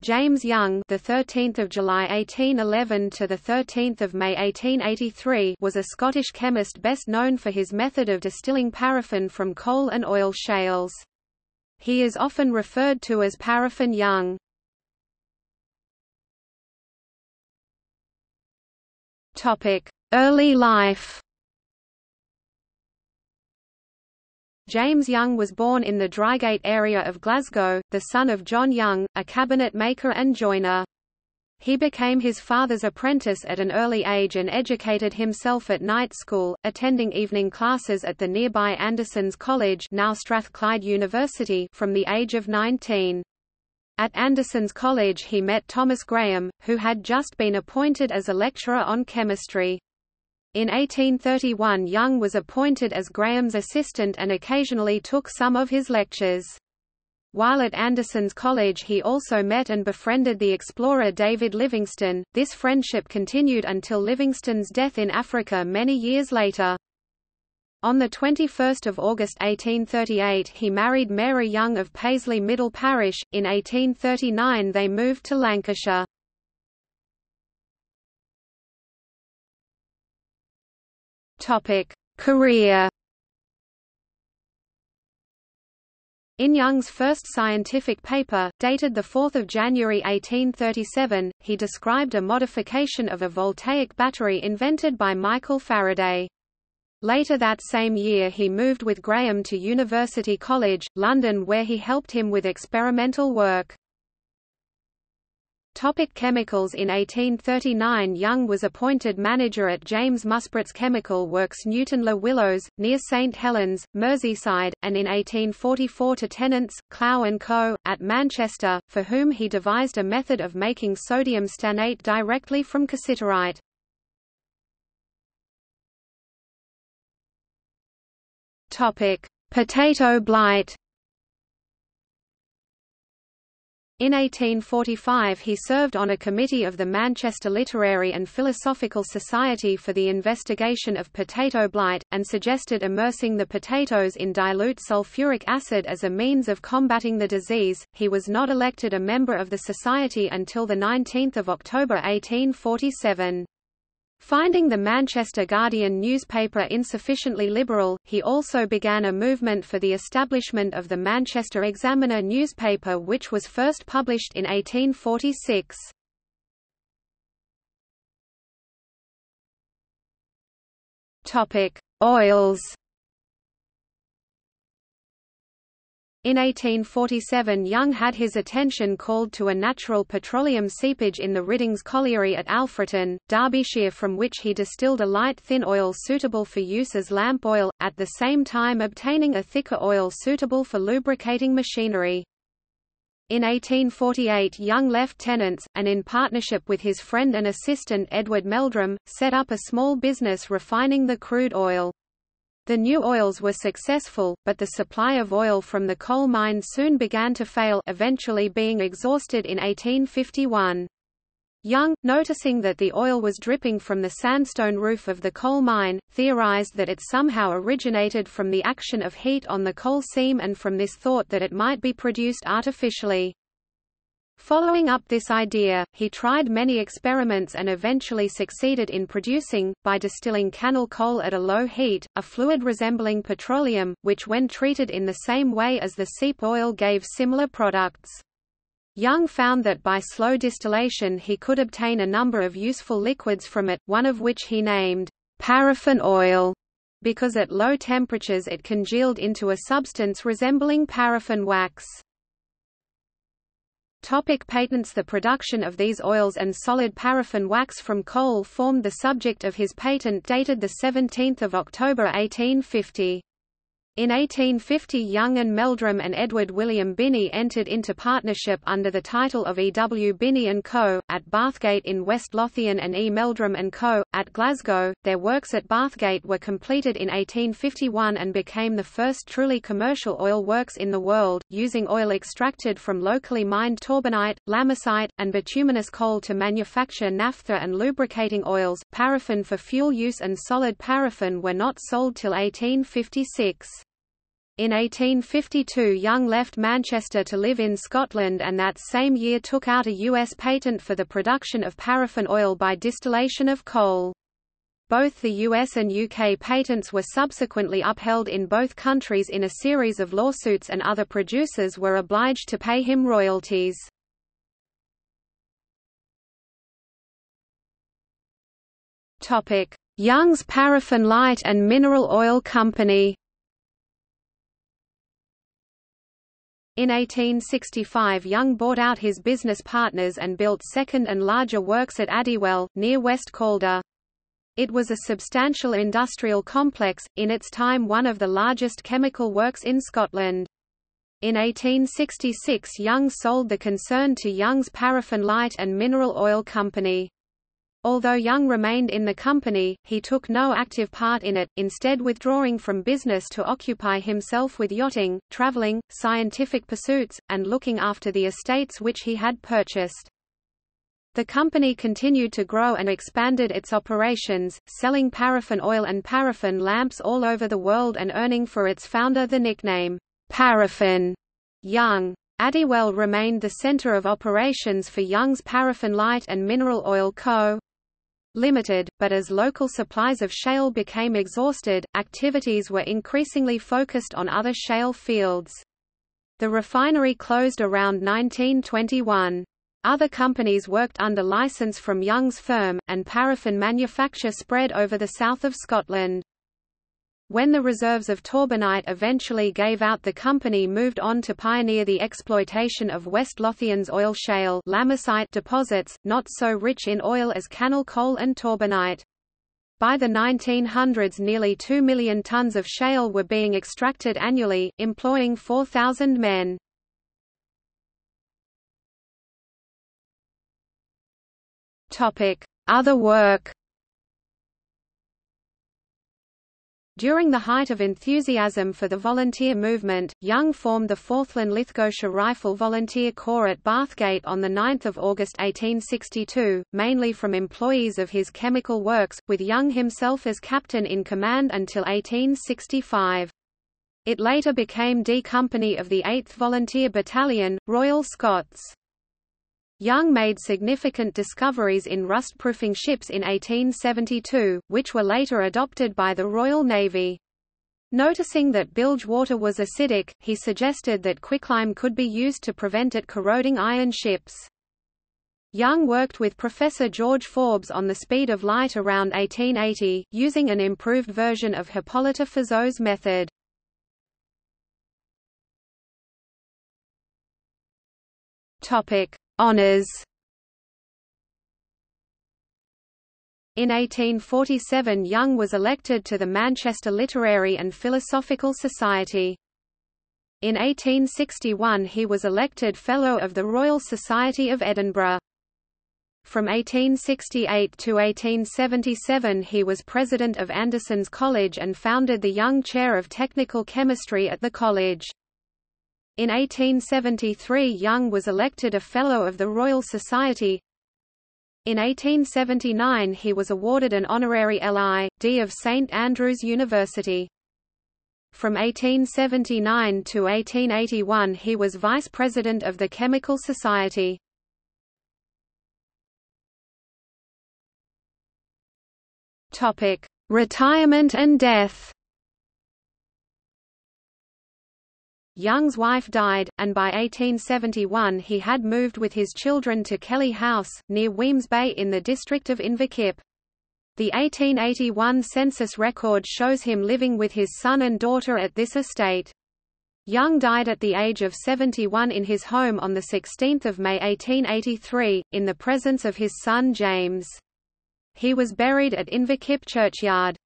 James Young, the 13th of July 1811 to the 13th of May 1883, was a Scottish chemist best known for his method of distilling paraffin from coal and oil shales. He is often referred to as Paraffin Young. Topic: Early life. James Young was born in the Drygate area of Glasgow, the son of John Young, a cabinet maker and joiner. He became his father's apprentice at an early age and educated himself at night school, attending evening classes at the nearby Anderson's College now Strathclyde University from the age of 19. At Anderson's College he met Thomas Graham, who had just been appointed as a lecturer on chemistry. In 1831 Young was appointed as Graham's assistant and occasionally took some of his lectures. While at Anderson's College he also met and befriended the explorer David Livingstone. This friendship continued until Livingstone's death in Africa many years later. On 21 August 1838 he married Mary Young of Paisley Middle Parish. In 1839 they moved to Lancashire. Topic: Career. In Young's first scientific paper, dated 4 January 1837, he described a modification of a voltaic battery invented by Michael Faraday. Later that same year he moved with Graham to University College, London where he helped him with experimental work. Topic chemicals In 1839 Young was appointed manager at James Muspratt's chemical works Newton Le Willows, near St Helens, Merseyside, and in 1844 to Tennant's, Clough & Co., at Manchester, for whom he devised a method of making sodium stannate directly from cassiterite. Potato blight In 1845 he served on a committee of the Manchester Literary and Philosophical Society for the investigation of potato blight, and suggested immersing the potatoes in dilute sulfuric acid as a means of combating the disease. He was not elected a member of the society until 19 October 1847. Finding the Manchester Guardian newspaper insufficiently liberal, he also began a movement for the establishment of the Manchester Examiner newspaper which was first published in 1846. Oils In 1847 Young had his attention called to a natural petroleum seepage in the Riddings Colliery at Alfreton, Derbyshire from which he distilled a light thin oil suitable for use as lamp oil, at the same time obtaining a thicker oil suitable for lubricating machinery. In 1848 Young left Tennants, and in partnership with his friend and assistant Edward Meldrum, set up a small business refining the crude oil. The new oils were successful, but the supply of oil from the coal mine soon began to fail eventually being exhausted in 1851. Young, noticing that the oil was dripping from the sandstone roof of the coal mine, theorized that it somehow originated from the action of heat on the coal seam and from this thought that it might be produced artificially. Following up this idea, he tried many experiments and eventually succeeded in producing, by distilling cannel coal at a low heat, a fluid resembling petroleum, which when treated in the same way as the seep oil gave similar products. Young found that by slow distillation he could obtain a number of useful liquids from it, one of which he named paraffin oil, because at low temperatures it congealed into a substance resembling paraffin wax. Topic patents The production of these oils and solid paraffin wax from coal formed the subject of his patent dated 17 October 1850. In 1850 Young and Meldrum and Edward William Binney entered into partnership under the title of E. W. Binney & Co., at Bathgate in West Lothian and E. Meldrum & Co., at Glasgow. Their works at Bathgate were completed in 1851 and became the first truly commercial oil works in the world, using oil extracted from locally mined torbanite, lamosite, and bituminous coal to manufacture naphtha and lubricating oils. Paraffin for fuel use and solid paraffin were not sold till 1856. In 1852 Young left Manchester to live in Scotland and that same year took out a U.S. patent for the production of paraffin oil by distillation of coal. Both the US and UK patents were subsequently upheld in both countries in a series of lawsuits and other producers were obliged to pay him royalties. Young's Paraffin Light and Mineral Oil Company In 1865 Young bought out his business partners and built second and larger works at Addiewell, near West Calder. It was a substantial industrial complex, in its time one of the largest chemical works in Scotland. In 1866 Young sold the concern to Young's Paraffin Light and Mineral Oil Company. Although Young remained in the company, he took no active part in it, instead withdrawing from business to occupy himself with yachting, traveling, scientific pursuits, and looking after the estates which he had purchased. The company continued to grow and expanded its operations, selling paraffin oil and paraffin lamps all over the world and earning for its founder the nickname, Paraffin Young. Addiewell remained the center of operations for Young's Paraffin Light and Mineral Oil Co limited, but as local supplies of shale became exhausted, activities were increasingly focused on other shale fields. The refinery closed around 1921. Other companies worked under license from Young's firm, and paraffin manufacture spread over the south of Scotland. When the reserves of Torbanite eventually gave out the company moved on to pioneer the exploitation of West Lothian's oil shale deposits, not so rich in oil as cannel coal and Torbanite. By the 1900s nearly 2 million tons of shale were being extracted annually, employing 4,000 men. Other work During the height of enthusiasm for the volunteer movement, Young formed the 4th Linlithgowshire Rifle Volunteer Corps at Bathgate on 9 August 1862, mainly from employees of his chemical works, with Young himself as captain in command until 1865. It later became D Company of the 8th Volunteer Battalion, Royal Scots. Young made significant discoveries in rust-proofing ships in 1872, which were later adopted by the Royal Navy. Noticing that bilge water was acidic, he suggested that quicklime could be used to prevent it corroding iron ships. Young worked with Professor George Forbes on the speed of light around 1880, using an improved version of Hippolyte Fizeau's method. Topic: Honours In 1847 Young was elected to the Manchester Literary and Philosophical Society. In 1861 he was elected Fellow of the Royal Society of Edinburgh. From 1868 to 1877 he was president of Anderson's College and founded the Young Chair of Technical Chemistry at the college. In 1873 Young was elected a Fellow of the Royal Society. In 1879 he was awarded an honorary LL.D. of St Andrews University. From 1879 to 1881 he was Vice President of the Chemical Society. Retirement and death Young's wife died, and by 1871 he had moved with his children to Kelly House, near Wemyss Bay in the district of Inverkip. The 1881 census record shows him living with his son and daughter at this estate. Young died at the age of 71 in his home on 16 May 1883, in the presence of his son James. He was buried at Inverkip churchyard.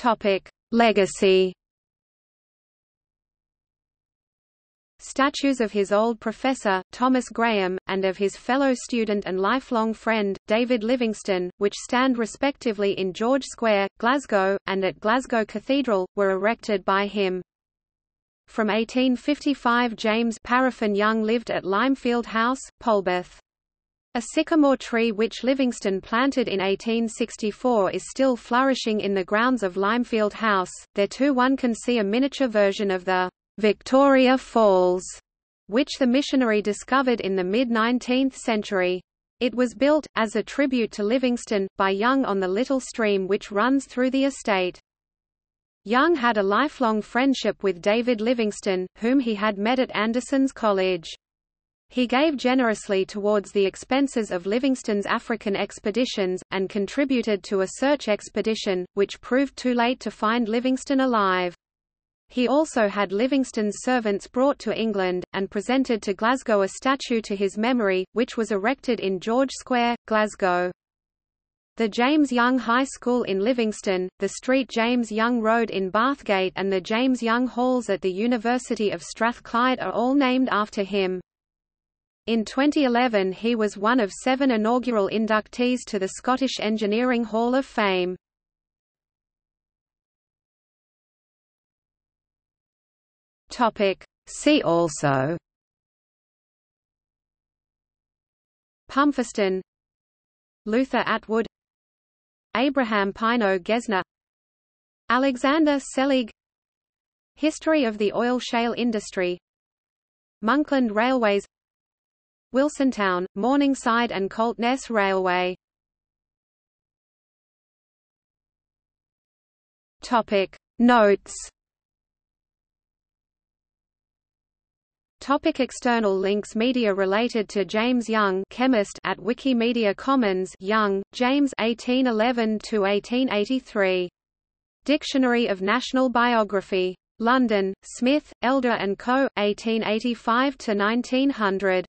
Topic: Legacy. Statues of his old professor, Thomas Graham, and of his fellow student and lifelong friend, David Livingstone, which stand respectively in George Square, Glasgow, and at Glasgow Cathedral, were erected by him. From 1855 James Paraffin Young lived at Limefield House, Polbeth. A sycamore tree which Livingstone planted in 1864 is still flourishing in the grounds of Limefield House. There too one can see a miniature version of the Victoria Falls, which the missionary discovered in the mid-19th century. It was built, as a tribute to Livingstone, by Young on the little stream which runs through the estate. Young had a lifelong friendship with David Livingstone, whom he had met at Anderson's College. He gave generously towards the expenses of Livingstone's African expeditions, and contributed to a search expedition, which proved too late to find Livingstone alive. He also had Livingstone's servants brought to England, and presented to Glasgow a statue to his memory, which was erected in George Square, Glasgow. The James Young High School in Livingston, the street James Young Road in Bathgate and the James Young Halls at the University of Strathclyde are all named after him. In 2011 he was one of seven inaugural inductees to the Scottish Engineering Hall of Fame. See also. Pumpherston Luther Atwood. Abraham Pineo Gesner. Alexander Selligue. History of the oil shale industry. Monkland Railways Wilsontown, Morningside and Coltness Railway. Topic Notes Topic external links Media related to James Young chemist at Wikimedia Commons Young, James 1811–1883. Dictionary of National Biography. London, Smith, Elder & Co., 1885–1900.